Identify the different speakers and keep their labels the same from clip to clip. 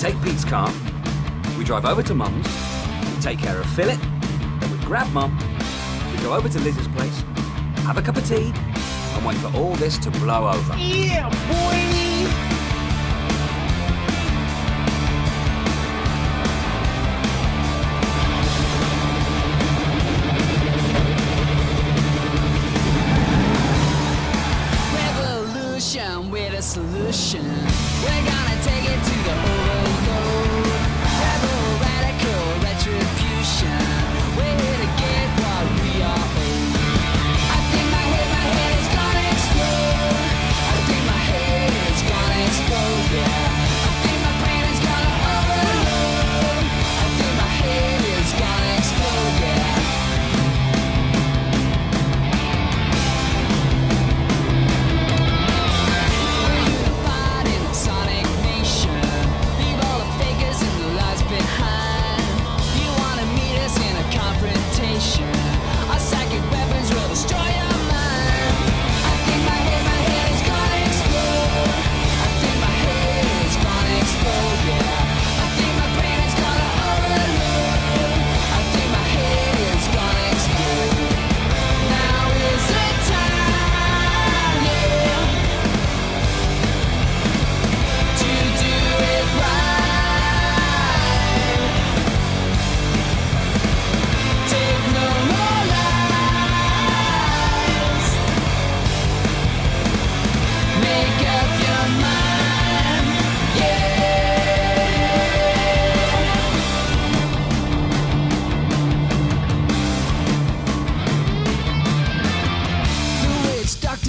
Speaker 1: take Pete's car, we drive over to Mum's, we take care of Philip, then we grab Mum, we go over to Liz's place, have a cup of tea, and wait for all this to blow over.
Speaker 2: Yeah, boy!
Speaker 3: solution. We're gonna take it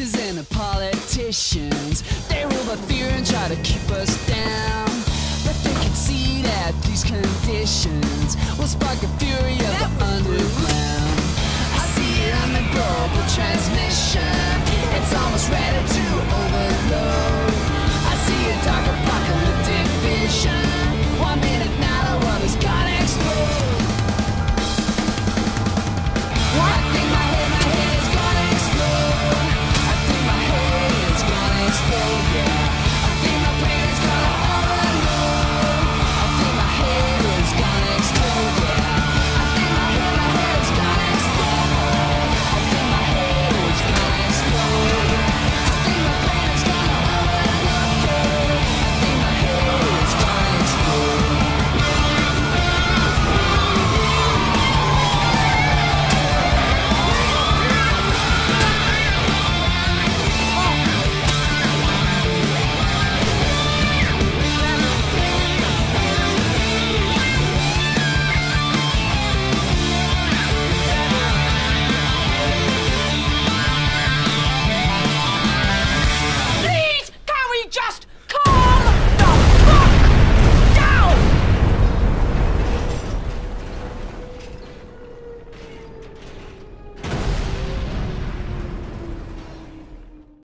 Speaker 3: doctors and the politicians. They rule the fear and try to keep us down. But they can see that these conditions will spark a fury.